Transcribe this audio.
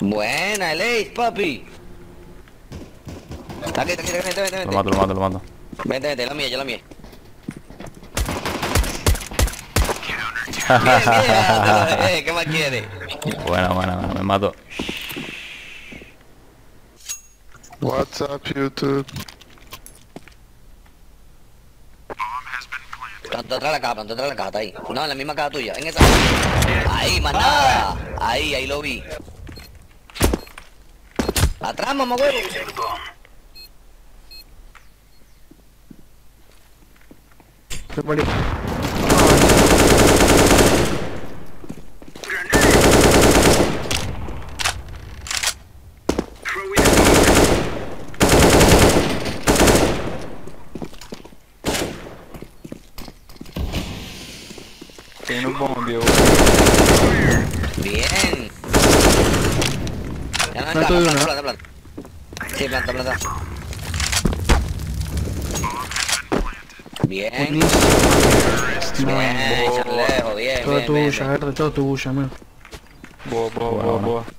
Buena, el ace, papi. Aquí, aquí, aquí, vente, vente, Lo vente. mato, lo mato, lo mato. Vente, vente, la mía, yo la mía. Bien, bien, eh, ¿qué más quieres? Buena, buena, buena, me mato. What's up, YouTube? Planto atrás de la caja, planto atrás de la caja, está ahí. No, en la misma caja tuya, en esa. Ahí, más nada. Ahí, ahí lo vi. Atrás, mamá, huevo. Se murió. No bombe, eu. Bien. Planta, una. planta, planta. Sí, planta, planta. Bien. Bien, Charlejo, bien, Todo bien, bien, tuya, verde, todo tuya, boa, Boa, boa, boa. boa.